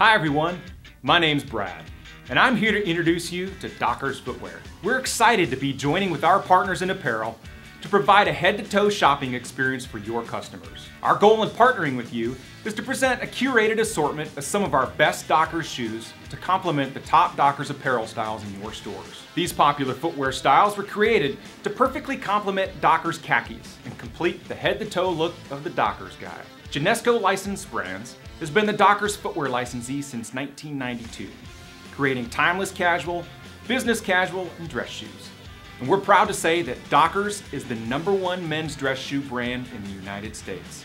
Hi everyone, my name's Brad, and I'm here to introduce you to Dockers Footwear. We're excited to be joining with our partners in apparel to provide a head-to-toe shopping experience for your customers. Our goal in partnering with you is to present a curated assortment of some of our best Dockers shoes to complement the top Dockers apparel styles in your stores. These popular footwear styles were created to perfectly complement Dockers khakis and complete the head-to-toe look of the Dockers guy. Genesco licensed brands has been the Dockers footwear licensee since 1992, creating timeless casual, business casual, and dress shoes. And we're proud to say that Dockers is the number one men's dress shoe brand in the United States,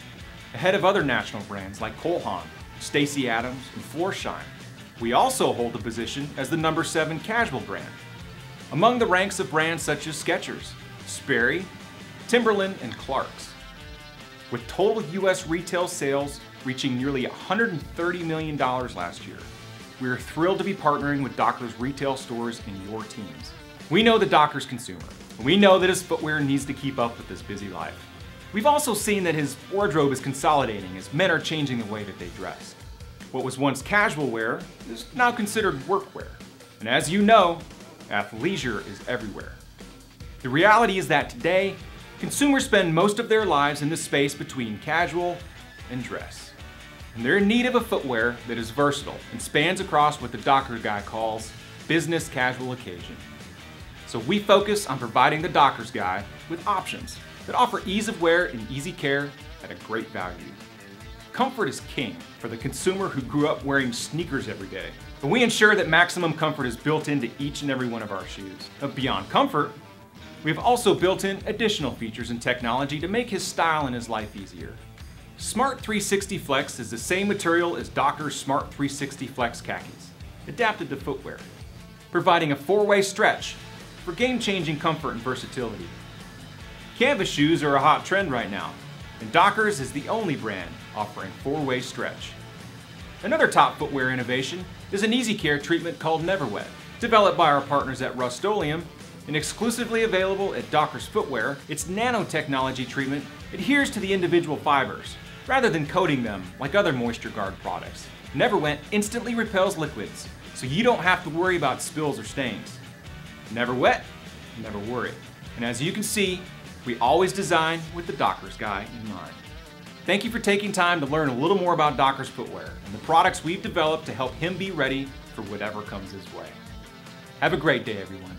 ahead of other national brands like Cole Haan, Stacy Adams, and Florsheim. We also hold the position as the number seven casual brand, among the ranks of brands such as Skechers, Sperry, Timberland, and Clarks. With total US retail sales reaching nearly $130 million last year, we are thrilled to be partnering with Dockers retail stores and your teams. We know the Dockers consumer, and we know that his footwear needs to keep up with this busy life. We've also seen that his wardrobe is consolidating as men are changing the way that they dress. What was once casual wear is now considered workwear. And as you know, athleisure is everywhere. The reality is that today, consumers spend most of their lives in the space between casual and dress. And they're in need of a footwear that is versatile and spans across what the Docker guy calls business casual occasion. So we focus on providing the Dockers guy with options that offer ease of wear and easy care at a great value. Comfort is king for the consumer who grew up wearing sneakers every day. But we ensure that maximum comfort is built into each and every one of our shoes. But beyond comfort, we have also built in additional features and technology to make his style and his life easier. Smart 360 Flex is the same material as Dockers Smart 360 Flex khakis, adapted to footwear, providing a four-way stretch for game-changing comfort and versatility. Canvas shoes are a hot trend right now, and Dockers is the only brand offering four-way stretch. Another top footwear innovation is an easy care treatment called Never Wet. Developed by our partners at Rust-Oleum and exclusively available at Dockers Footwear, its nanotechnology treatment adheres to the individual fibers, rather than coating them like other Moisture Guard products. Never Wet instantly repels liquids, so you don't have to worry about spills or stains. Never wet, never worry. And as you can see, we always design with the Dockers guy in mind. Thank you for taking time to learn a little more about Dockers footwear and the products we've developed to help him be ready for whatever comes his way. Have a great day, everyone.